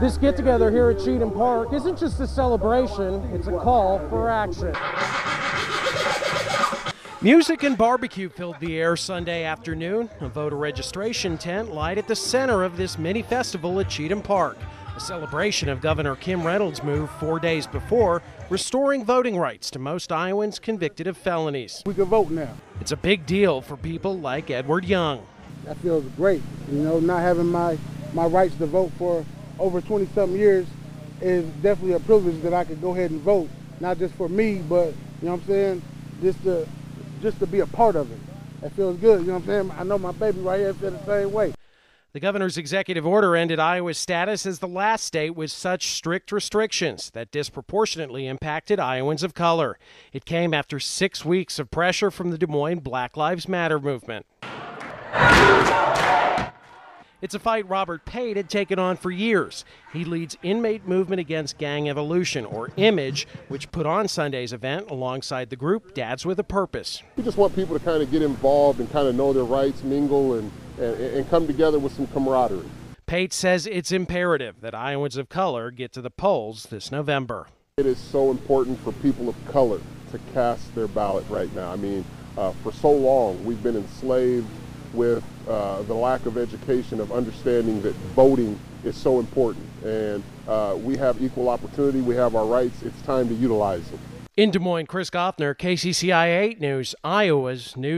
This get together here at Cheatom Park isn't just a celebration, it's a call for action. Music and barbecue filled the air Sunday afternoon. A voter registration tent lied at the center of this mini festival at Cheatom Park, a celebration of Governor Kim Reynolds' move four days before, restoring voting rights to most Iowans convicted of felonies. We can vote now. It's a big deal for people like Edward Young. That feels great. You know, not having my, my rights to vote for over 20 something years is definitely a privilege that I could go ahead and vote, not just for me, but, you know what I'm saying, just to, just to be a part of it. That feels good, you know what I'm saying? I know my baby right here feel the same way. The governor's executive order ended Iowa's status as the last state with such strict restrictions that disproportionately impacted Iowans of color. It came after six weeks of pressure from the Des Moines Black Lives Matter movement. It's a fight Robert Pate had taken on for years. He leads Inmate Movement Against Gang Evolution, or IMAGE, which put on Sunday's event alongside the group Dads with a Purpose. We just want people to kind of get involved and kind of know their rights, mingle, and, and, and come together with some camaraderie. Pate says it's imperative that Iowans of color get to the polls this November. It is so important for people of color to cast their ballot right now. I mean, uh, for so long we've been enslaved with uh, the lack of education of understanding that voting is so important. And uh, we have equal opportunity, we have our rights, it's time to utilize them. In Des Moines, Chris Goffner, KCCI 8 News, Iowa's News.